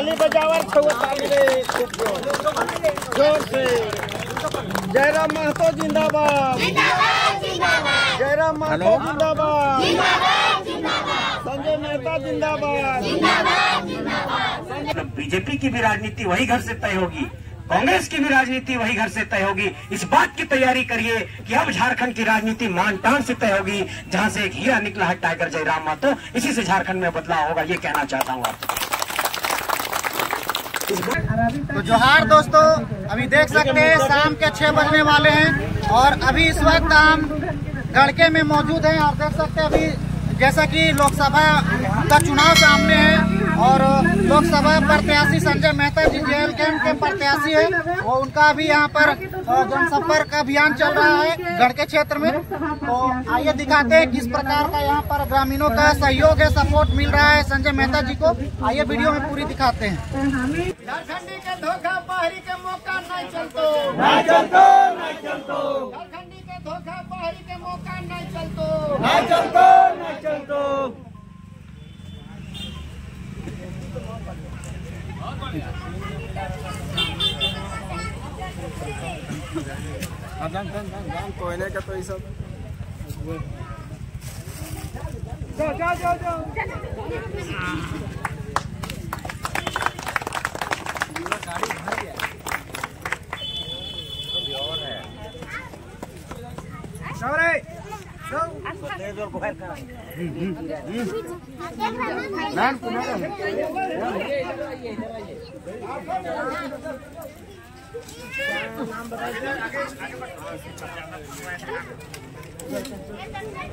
ताली बजावर छुआ ताली रे ज़ोर ज़ोर से जयराम महतो जिंदाबाद। जयराम महतो जिंदाबाद। संजय मेहता जिंदाबाद। बीजेपी की भी राजनीति वही घर से तय होगी कांग्रेस की भी राजनीति वही घर से तय होगी इस बात की तैयारी करिए कि अब झारखंड की राजनीति मानटान से तय होगी जहाँ से एक हीरा निकला है टाइगर जयराम मातो इसी से झारखंड में बदलाव होगा ये कहना चाहता हूँ आपसे तो जोहार दोस्तों, अभी देख सकते हैं, शाम के छह बजने वाले हैं और अभी इस वक्त हम गड़के में मौजूद हैं और देख सकते हैं अभी जैसा कि लोकसभा का चुनाव सामने है और लोकसभा प्रत्याशी संजय मेहता जी जेएल कैंप के प्रत्याशी है। वो उनका भी यहाँ पर जनसंपर्क अभियान चल रहा है गढ़ के क्षेत्र में। तो आइए दिखाते हैं किस प्रकार का यहाँ पर ग्रामीणों का सहयोग है सपोर्ट मिल रहा है संजय मेहता जी को। आइए वीडियो में पूरी दिखाते हैं। झारखंडी के धोखा बाहरी के मौका नहीं चलतो। नहीं चलतो नहीं चलतो। झारखंडी के धोखा बाहरी के मौका नहीं चलतो। नहीं चलतो नहीं चलतो। कोयले का तो ये सब। जाओ जाओ जाओ जाओ। जाओ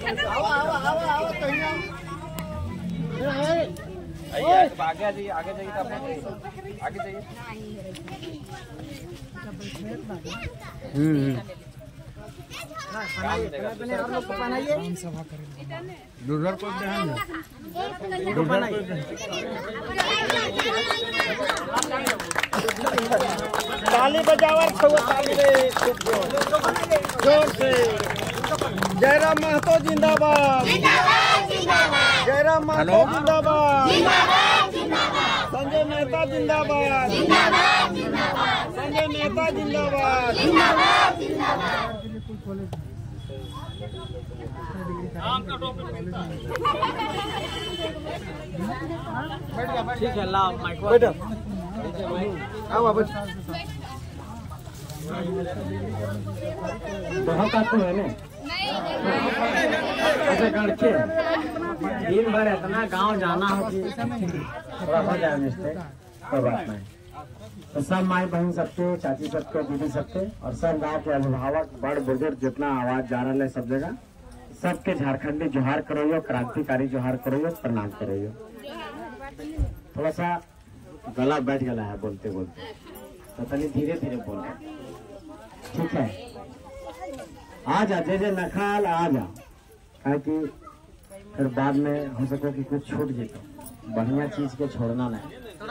कहीं आओ आगे जाइए आगे जाइए तो आगे जाइए ताली बजावर ताली ज़ोर से। जयराम महतो जिंदाबाद। जयराम महतो जिंदाबाद। संजय मेहता जिंदाबाद। संजय मेहता जिंदाबाद। ठीक है लाओ माइक बैठो आओ बाबू बहुत आपको है ना ऐसे गड़के दिन भर इतना गाँव जाना हो। कि थोड़ा हो जाए मिस्टेक कोई बात नहीं। तो सब माई बहन सबके, चाची सबके, दीदी सबके, और सब गाँव के अभिभावक, बड़ बुज़ुर्ग जितना आवाज़ जा रहा है सब जगह, सबके झारखंडी जोहार करो क्रांतिकारी जोहार करो प्रणाम करो थोड़ा सा गला बैठ गया है, बोलते बोलते। तो तनी धीरे धीरे बोल। ठीक है। आ जा, जे जे नखाल, आ जा। काहे कि फिर बाद में हो सको कि कुछ छूट जेतो। बढ़िया चीज़ के छोड़ना नहीं।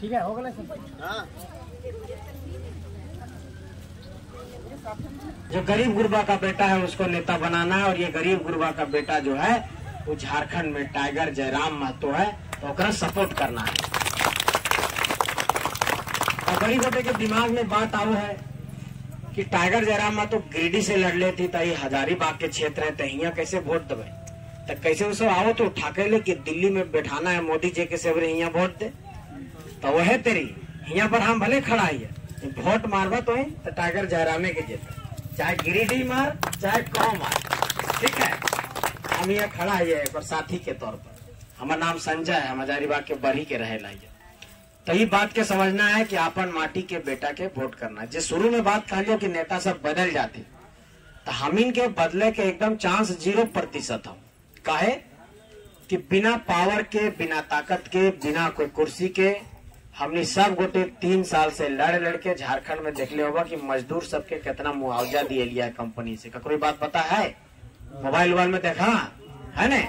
ठीक है हो गया जो गरीब गुरबा का बेटा है, उसको नेता बनाना है और ये गरीब गुरबा का बेटा जो है, वो झारखंड में टाइगर जयराम महतो है तो सपोर्ट करना है। और गरीब बेटे के दिमाग में बात आव है कि टाइगर जयराम महतो गिरिडीह से लड़ लेती तो ये हजारीबाग के क्षेत्र है तो यहाँ कैसे वोट देवे? तो कैसे उसे आओ तो उठा के ले कि दिल्ली में बैठाना है, मोदी जी के सेवरे यहाँ वोट दे। तो वह तेरी यहाँ पर हम भले खड़ा ही है। वोट मारबा तो तो टाइगर जयरामे के जेते। चाहे गिरिडीह मार, चाहे कौ मार। ठीक है? हम यहाँ खड़ा है एक साथी के तौर पर। हमारा नाम संजय है हजारीबाग के बरही के रहे लाइए तो ये बात के समझना है कि अपन माटी के बेटा के वोट करना जो शुरू में बात कहा कि नेता सब बदल जाते तो हम इनके बदले के एकदम चांस ज़ीरो प्रतिशत हम। काहे कि बिना पावर के, बिना ताकत के, बिना कोई कुर्सी के हमने सब गोटे तीन साल से लड़ लड़के झारखंड में देखले होगा कि मजदूर सबके कितना मुआवजा दिए लिया कंपनी से। ककरो बात पता है? मोबाइल वोबाइल में देखा? है ने?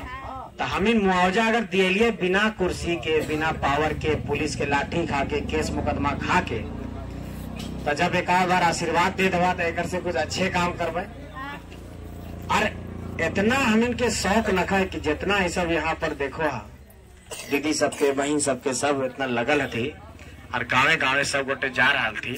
तो हमें मुआवजा अगर दिए लिए बिना कुर्सी के, बिना पावर के, पुलिस के लाठी खा के केस मुकदमा खा के तो जब एक बार आशीर्वाद दे दवा तो एक से कुछ अच्छे काम करबे। और इतना हम इनके शौक नखा कि जितना ये सब यहाँ पर देखो हा। दीदी सबके बहन सबके सब इतना लगल थी और गाँवे गाँवे सब गोटे जा रहा थी।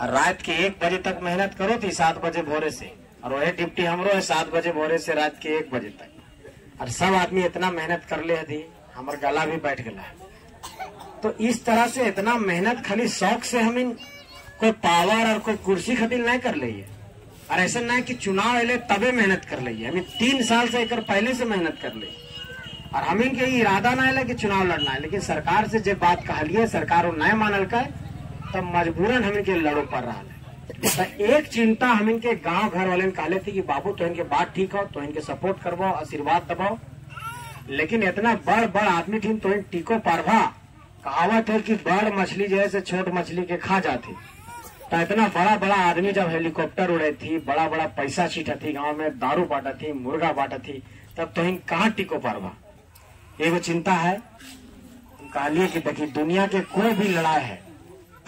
और रात के एक बजे तक मेहनत करो थी सात बजे भोरे से, और वही डिप्टी हमरो है सात बजे भोरे से रात के एक बजे तक। और सब आदमी इतना मेहनत कर ले थी हमार गला भी बैठ गया तो इस तरह से इतना मेहनत खाली शौक से हम इन कोई पावर और कोई कुर्सी खातिर नहीं कर ली है। और ऐसा नहीं कि चुनाव अले तबे मेहनत कर ली है। तीन साल से एक पहले से मेहनत कर ली और हमें के इरादा ना है कि चुनाव लड़ना है। लेकिन सरकार से जब बात कहलिए सरकार वो नहीं मानल का तब मजबूरन हमें के लड़ो पड़ रहा है। तो एक चिंता हम इनके गाँव घर वाले कहले थे कि बाबू तो इनके बात ठीक हो तो इनके सपोर्ट करवाओ, आशीर्वाद दबाओ। लेकिन इतना बड़ बड़ आदमी थी तो इन टीको पारभा कहावत है कि बड़ मछली जैसे छोट मछली के खा जाती। तो इतना बड़ा बड़ा आदमी जब हेलीकॉप्टर उड़े थी, बड़ा बड़ा पैसा छीटा थी, गाँव में दारू बांटा थी, मुर्गा बांटा थी, तब तो इन कहाँ टिको पारवा एगो चिंता है कहलिए कि देखिए दुनिया के कोई भी लड़ाई है,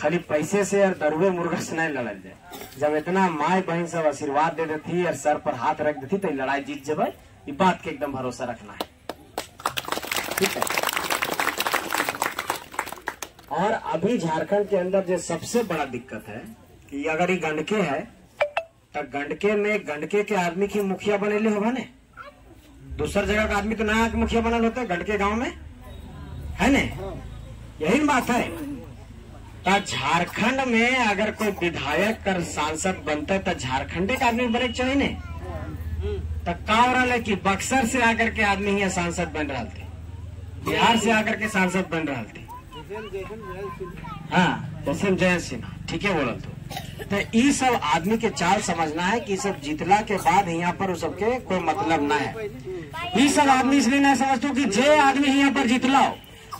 खाली पैसे से और दरुए मुर्गा से नहीं लड़ल जाए। जब इतना माए बहन सब आशीर्वाद दे देती और सर पर हाथ रख देती तो लड़ाई जीत जब ये बात के एकदम भरोसा रखना है। ठीक है? और अभी झारखंड के अंदर जो सबसे बड़ा दिक्कत है कि अगर ये गंडके है तो गंडके में गंडके के आदमी की मुखिया बनेले होगा ने? दूसर जगह का आदमी तो नया के मुखिया बनल होता है गंडके गाँव में। है ने यही बात है। तो झारखंड में अगर कोई विधायक कर सांसद बनते तो झारखंडे का आदमी बने के चाहिए ने तो का हो रहा है कि बक्सर से आकर के आदमी यहाँ सांसद बन रहा थे बिहार से आकर के सांसद बन रहा थे हाँ जैसे जयंत सिन्हा, ठीक है बोला तो। तो ये सब आदमी के चाल समझना है कि सब जीतला के बाद यहाँ पर सबके कोई मतलब ना है। ये सब आदमी इसलिए नहीं समझते कि जे आदमी यहाँ पर जीतला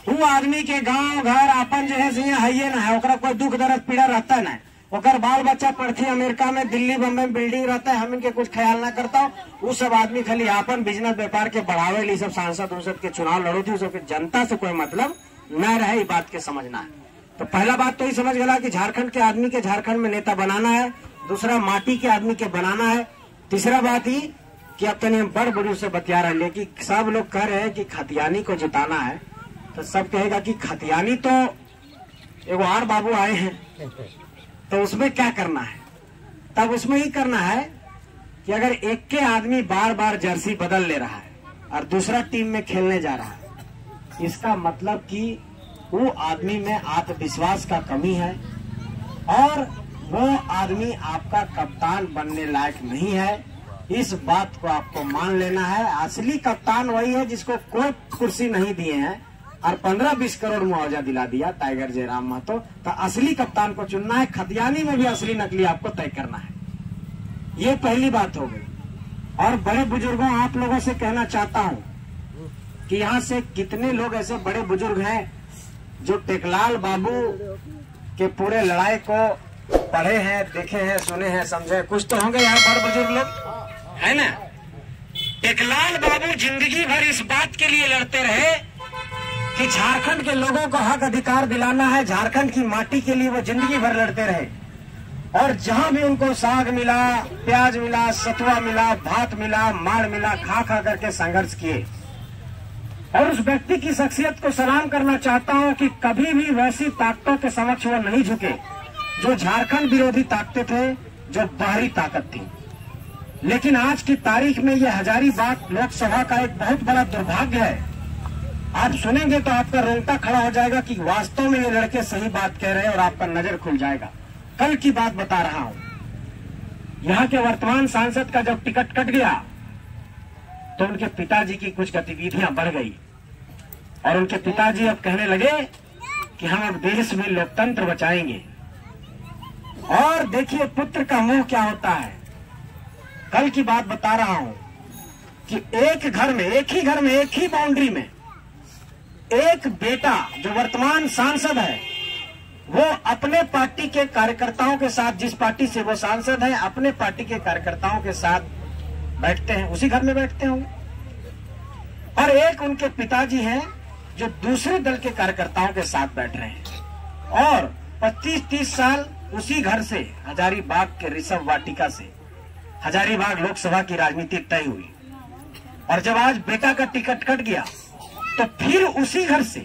वो आदमी के गाँव, घर अपन जो है यहाँ है ना है, ओकरा कोई दुख, दर्द, पीड़ा रहता ना ओकर बाल बच्चा पढ़ती अमेरिका में, दिल्ली, बम्बई में बिल्डिंग रहता है, हम इनके कुछ ख्याल ना करता हूँ। वो सब आदमी खाली अपन बिज़नेस व्यापार के बढ़ावे सब सांसद उनसद के चुनाव लड़ो थी सबके जनता से कोई मतलब न रहे बात के समझना है। तो पहला बात तो ये समझ गया कि झारखंड के आदमी के झारखंड में नेता बनाना है, दूसरा माटी के आदमी के बनाना है, तीसरा बात ही कि अब तनी हम बड़ बुज़ुर्ग से बतिया रहे हैं कि सब लोग कह रहे हैं कि खतियानी को जिताना है। तो सब कहेगा कि खतियानी तो एगो और बाबू आए हैं तो उसमें क्या करना है? तब उसमें ही करना है कि अगर एक के आदमी बार बार जर्सी बदल ले रहा है और दूसरा टीम में खेलने जा रहा है, इसका मतलब कि वो आदमी में आत्मविश्वास का कमी है और वो आदमी आपका कप्तान बनने लायक नहीं है। इस बात को आपको मान लेना है। असली कप्तान वही है जिसको कोई कुर्सी नहीं दिए हैं और पंद्रह बीस करोड़ मुआवजा दिला दिया टाइगर जयराम महतो। तो असली कप्तान को चुनना है। खतियानी में भी असली नकली आपको तय करना है। ये पहली बात हो गई। और बड़े बुज़ुर्गों, आप लोगों से कहना चाहता हूँ कि यहाँ से कितने लोग ऐसे बड़े बुज़ुर्ग हैं जो टेकलाल बाबू के पूरे लड़ाई को पढ़े हैं, देखे हैं, सुने हैं, समझे। कुछ तो होंगे यहाँ बड़े बुज़ुर्ग लोग। है ना? टेकलाल बाबू ज़िंदगी भर इस बात के लिए लड़ते रहे कि झारखंड के लोगों को हक अधिकार दिलाना है, झारखंड की माटी के लिए वो ज़िंदगी भर लड़ते रहे। और जहाँ भी उनको साग मिला, प्याज मिला, सतुआ मिला, भात मिला, माड़ मिला खा खा करके संघर्ष किए। और उस व्यक्ति की शख्सियत को सलाम करना चाहता हूँ कि कभी भी वैसी ताकतों के समक्ष वो नहीं झुके, जो झारखंड विरोधी ताकतें थे, जो बाहरी ताकत थी। लेकिन आज की तारीख में यह हजारी बात लोकसभा का एक बहुत बड़ा दुर्भाग्य है। आप सुनेंगे तो आपका रोंगटा खड़ा हो जाएगा कि वास्तव में ये लड़के सही बात कह रहे हैं और आपका नज़र खुल जाएगा। कल की बात बता रहा हूँ। यहाँ के वर्तमान सांसद का जब टिकट कट गया तो उनके पिताजी की कुछ गतिविधियाँ बढ़ गई। और उनके पिताजी अब कहने लगे कि हम अब देश में लोकतंत्र बचाएँगे। और देखिए पुत्र का मुँह क्या होता है। कल की बात बता रहा हूँ कि एक घर में, एक ही घर में, एक ही बाउंड्री में एक बेटा, जो वर्तमान सांसद है, वो अपने पार्टी के कार्यकर्ताओं के साथ, जिस पार्टी से वो सांसद है, अपने पार्टी के कार्यकर्ताओं के साथ बैठते हैं, उसी घर में बैठते होंगे और एक उनके पिताजी हैं, जो दूसरे दल के कार्यकर्ताओं के साथ बैठ रहे हैं। और 25-30 साल उसी घर से, हजारीबाग के ऋषभ वाटिका से, हजारीबाग लोकसभा की राजनीति तय हुई। और जब आज बेटा का टिकट कट गया तो फिर उसी घर से,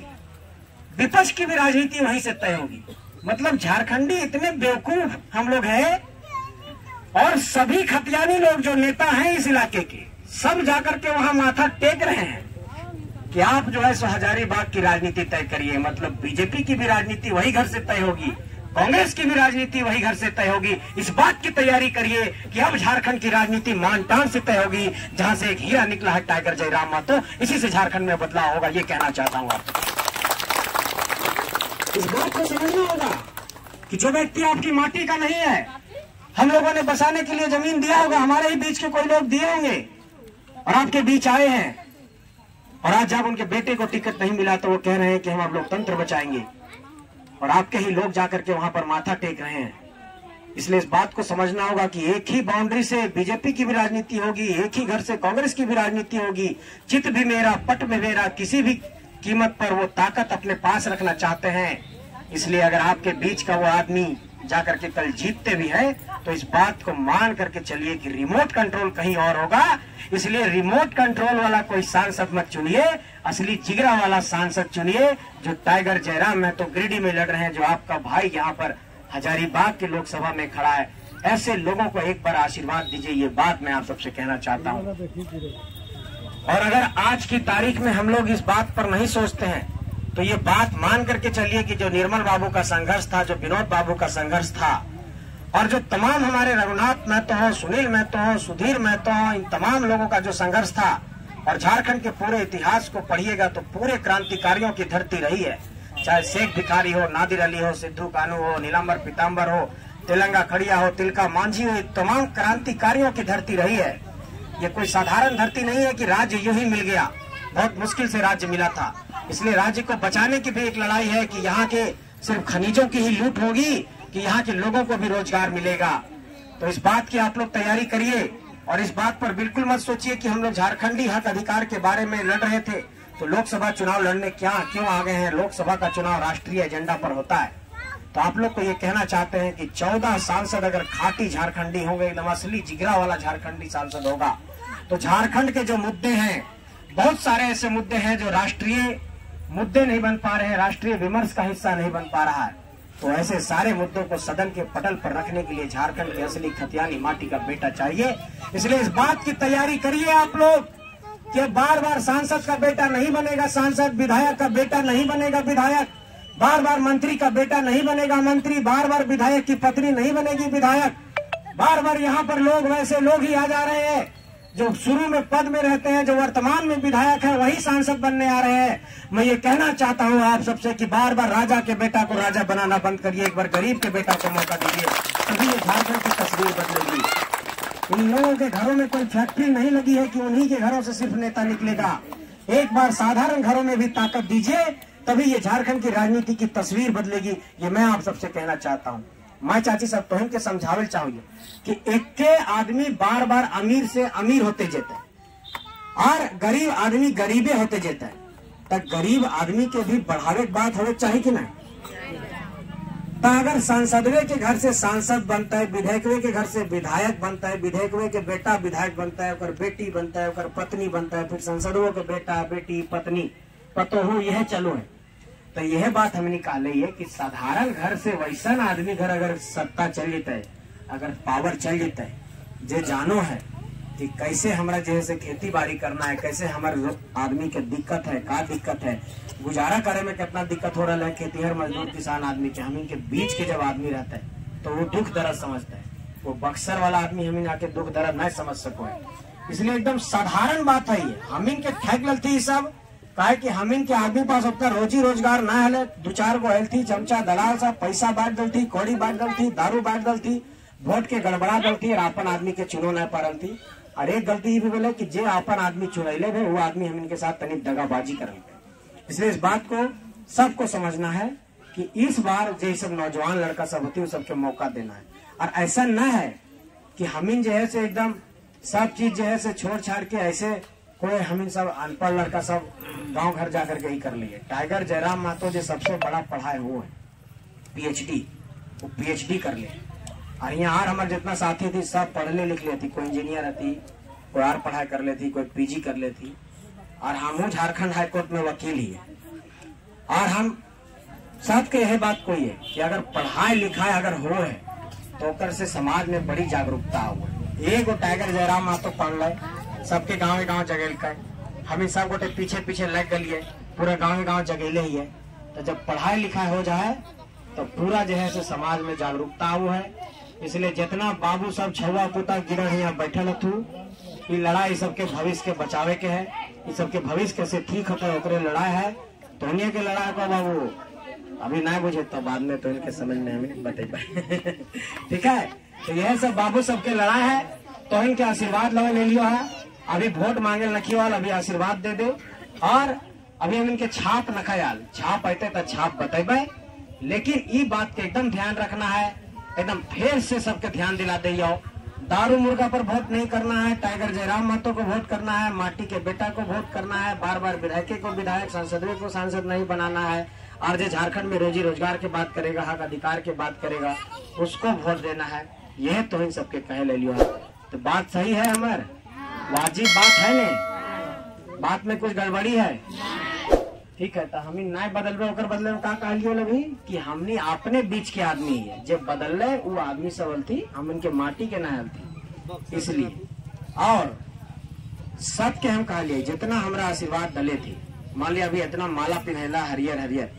विपक्ष की भी राजनीति वहीं से तय होगी। मतलब झारखंडी इतने बेवकूफ़ हम लोग हैं और सभी खतियानी लोग जो नेता हैं इस इलाके के, सब जाकर के वहाँ माथा टेक रहे हैं कि आप जो है सो हजारीबाग की राजनीति तय करिए। मतलब बीजेपी की भी राजनीति वही घर से तय होगी, कांग्रेस की भी राजनीति वही घर से तय होगी। इस बात की तैयारी करिए कि अब झारखंड की राजनीति मानटान से तय होगी, जहाँ से एक हीरा निकला है टाइगर जयराम मातो। इसी से झारखंड में बदलाव होगा, ये कहना चाहता हूँ आपको। इस बात को समझना होगा कि जो व्यक्ति आपकी माटी का नहीं है हम लोगों ने बसाने के लिए ज़मीन दिया होगा, हमारे ही बीच के कोई लोग दिए होंगे। और आपके बीच आए हैं। और आज जब उनके बेटे को टिकट नहीं मिला तो वो कह रहे हैं कि हम अब लोकतंत्र बचाएँगे। और आपके ही लोग जाकर के वहाँ पर माथा टेक रहे हैं। इसलिए इस बात को समझना होगा कि एक ही बाउंड्री से बीजेपी की भी राजनीति होगी, एक ही घर से कांग्रेस की भी राजनीति होगी। चित भी मेरा, पट में मेरा, किसी भी कीमत पर वो ताकत अपने पास रखना चाहते हैं। इसलिए अगर आपके बीच का वो आदमी जाकर के कल जीतते भी है तो इस बात को मान करके चलिए कि रिमोट कंट्रोल कहीं और होगा। इसलिए रिमोट कंट्रोल वाला कोई सांसद मत चुनिए, असली जिगरा वाला सांसद चुनिए, जो टाइगर जयराम है तो गिरिडीह में लड़ रहे हैं, जो आपका भाई यहाँ पर हजारीबाग के लोकसभा में खड़ा है। ऐसे लोगों को एक बार आशीर्वाद दीजिए, ये बात मैं आप सबसे कहना चाहता हूँ। और अगर आज की तारीख में हम लोग इस बात पर नहीं सोचते हैं तो ये बात मान करके चलिए कि जो निर्मल बाबू का संघर्ष था, जो विनोद बाबू का संघर्ष था, और जो तमाम हमारे रघुनाथ महतो हो, सुनील महतो हो, सुधीर महतो हो, इन तमाम लोगों का जो संघर्ष था, और झारखंड के पूरे इतिहास को पढ़िएगा तो पूरे क्रांतिकारियों की धरती रही है। चाहे शेख भिखारी हो, नादिर अली हो, सिद्धू कानू हो नीलाम्बर पीताम्बर हो, तिलंगा खड़िया हो, तिलका मांझी हो तमाम क्रांतिकारियों की धरती रही है। ये कोई साधारण धरती नहीं है कि राज्य यू ही मिल गया। बहुत मुश्किल से राज्य मिला था। इसलिए राज्य को बचाने की भी एक लड़ाई है कि यहाँ के सिर्फ़ खनिजों की ही लूट होगी, कि यहाँ के लोगों को भी रोज़गार मिलेगा। तो इस बात की आप लोग तैयारी करिए और इस बात पर बिल्कुल मत सोचिए कि हम लोग झारखंडी हक अधिकार के बारे में लड़ रहे थे। तो लोकसभा चुनाव लड़ने क्या क्यों आ गए हैं? लोकसभा का चुनाव राष्ट्रीय एजेंडा पर होता है। तो आप लोग को ये कहना चाहते हैं कि चौदह सांसद अगर खाटी झारखंडी होंगे, एकदम असली जिगरा वाला झारखंडी सांसद होगा। तो झारखंड के जो मुद्दे हैं, बहुत सारे ऐसे मुद्दे हैं जो राष्ट्रीय मुद्दे नहीं बन पा रहे हैं, राष्ट्रीय विमर्श का हिस्सा नहीं बन पा रहा है। तो ऐसे सारे मुद्दों को सदन के पटल पर रखने के लिए झारखंड की असली खतियानी माटी का बेटा चाहिए। इसलिए इस बात की तैयारी करिए आप लोग कि बार बार सांसद का बेटा नहीं बनेगा, सांसद विधायक का बेटा नहीं बनेगा, विधायक। बार बार मंत्री का बेटा नहीं बनेगा, मंत्री बार बार विधायक की पत्नी नहीं बनेगी, विधायक। बार बार यहाँ पर लोग, वैसे लोग ही आ जा रहे हैं। जो शुरू में पद में रहते हैं, जो वर्तमान में विधायक है, वही सांसद बनने आ रहे हैं। मैं ये कहना चाहता हूँ आप सबसे कि बार बार राजा के बेटा को राजा बनाना बंद करिए, एक बार गरीब के बेटा को मौका दीजिए, तभी ये झारखंड की तस्वीर बदलेगी। उन लोगों के घरों में कोई फैक्ट्री नहीं लगी है कि उन्हीं के घरों से सिर्फ़ नेता निकलेगा। एक बार साधारण घरों में भी ताकत दीजिए, तभी ये झारखंड की राजनीति की तस्वीर बदलेगी। ये मैं आप सबसे कहना चाहता हूँ। मैं चाची सब तोहन के समझावे चाहिए कि एक आदमी बार बार अमीर से अमीर होते जेते और गरीब आदमी गरीबे होते जेते। तो गरीब आदमी के भी बढ़ावे बात होवे चाहिए कि नहीं तो अगर सांसदवे के घर से सांसद बनता है विधायकवे के घर से विधायक बनता है विधायकवे के बेटा विधायक बनता है बेटी बनता है पत्नी बनता है फिर संसदों के बेटा, बेटी, पत्नी पतोहू यह चलो है। तो यह बात हम निकाले है कि साधारण घर से वैसा आदमी घर अगर सत्ता चल जाता है, अगर पावर चल जाता है, जे जानो है कि कैसे हमरा जैसे खेती बाड़ी करना है, कैसे हमारे आदमी के दिक्कत है, का दिक्कत है, गुजारा करे में कितना दिक्कत हो रहा है, खेतीहर, मजदूर, किसान आदमी के, हम इनके बीच के जब आदमी रहता है तो वो दुख दर्द समझता है। वो बक्सर वाला आदमी हम आके दुख दर्द नहीं समझ सको है। इसलिए एकदम साधारण बात है ये। हम के फेंक ललती सब। काहे कि हमिन के आदमी पास उतना रोजी रोज़गार ना हले दो चार गो हेल्थी, चमचा, दलाल सा पैसा बांट दलती कौड़ी बांट दलती दारू बांट दलती वोट के गड़बड़ा गलती और अपन आदमी के चुनो न पारल थी और एक गलती भी बोले कि जे अपन आदमी चुनैले थे वो आदमी हम इनके साथ तनिक दगाबाजी करल इसलिए इस बात को सबको समझना है कि इस बार जो सब नौजवान लड़का सब होती है सबके मौका देना है। और ऐसा न है कि हमिन जो है से एकदम सब चीज़ जो है से छोड़ छाड़ के ऐसे कोई हमिन सब अनपढ़ लड़का सब गाँव घर जाकर के ही कर लिए। टाइगर जयराम मातो जो सबसे बड़ा पढ़ाए हुए है। पीएचडी वो पीएचडी कर लिए। और यहाँ और हमारे जितना साथी थी, सब पढ़ले लिख लेती, कोई इंजीनियर रहती, कोई और पढ़ाई कर लेती, कोई पीजी कर लेती। और हम झारखंड हाईकोर्ट में वकील ही है। और हम साथ सबके यह बात कोई है कि अगर पढ़ाई लिखाई अगर हो है तो से समाज में बड़ी जागरूकता हो एगो टाइगर जयराम मातो पढ़ ले सबके गाँव गाँव जगेल का हम ही सब गोटे पीछे पीछे लग गलिए पूरा गाँव गाँव जगेले ही है। तो जब पढ़ाई लिखाई हो जाए तो पूरा जो है से समाज में जागरूकता हो है। इसलिए जितना बाबू सब छुआ पुता गिरा यहाँ बैठल हथू ई लड़ाई सबके भविष्य के बचावे के है। ई सबके भविष्य कैसे ठीक होता, ओकरे लड़ाई है। तो के लड़ाई को बाबू? अभी ना बुझे तो बाद में तो इनके समझ में हमें बते ठीक है? तो यह सब बाबू सबके लड़ाई है। तो इनके आशीर्वाद लगा ले लियो है। अभी वोट मांगे लखी वाल, अभी आशीर्वाद दे दे। और अभी हम इनके छाप न खयाल। छाप आते तो छाप बतेबे। लेकिन ई बात के एकदम ध्यान रखना है। एकदम फिर से सबके ध्यान दिला दे दारू मुर्गा पर वोट नहीं करना है। टाइगर जयराम महतो को वोट करना है। माटी के बेटा को वोट करना है। बार बार विधायक को विधायक सांसद को सांसद नहीं बनाना है। और जो झारखंड में रोजी रोज़गार की बात करेगा, हक अधिकार की बात करेगा, उसको वोट देना है। यह तो इन सबके कहे ले लियो तो बात सही है हमार वाजिब बात है ने? बात में कुछ गड़बड़ी है? ठीक है तो हम नहीं बदल रहे होकर बदले का कहलियो लभी कि हमने अपने बीच के आदमी है। जब बदल रहे, वो आदमी सबल थी हम इनके माटी के नहल थी। इसलिए। और सत सबके हम कहलिए जितना हमारा आशीर्वाद डले थे। मान लिया अभी इतना माला पिन्हला, हरियर हरियर।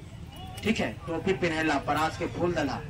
ठीक है, टोपी पिन्हला, परास के फूल डला।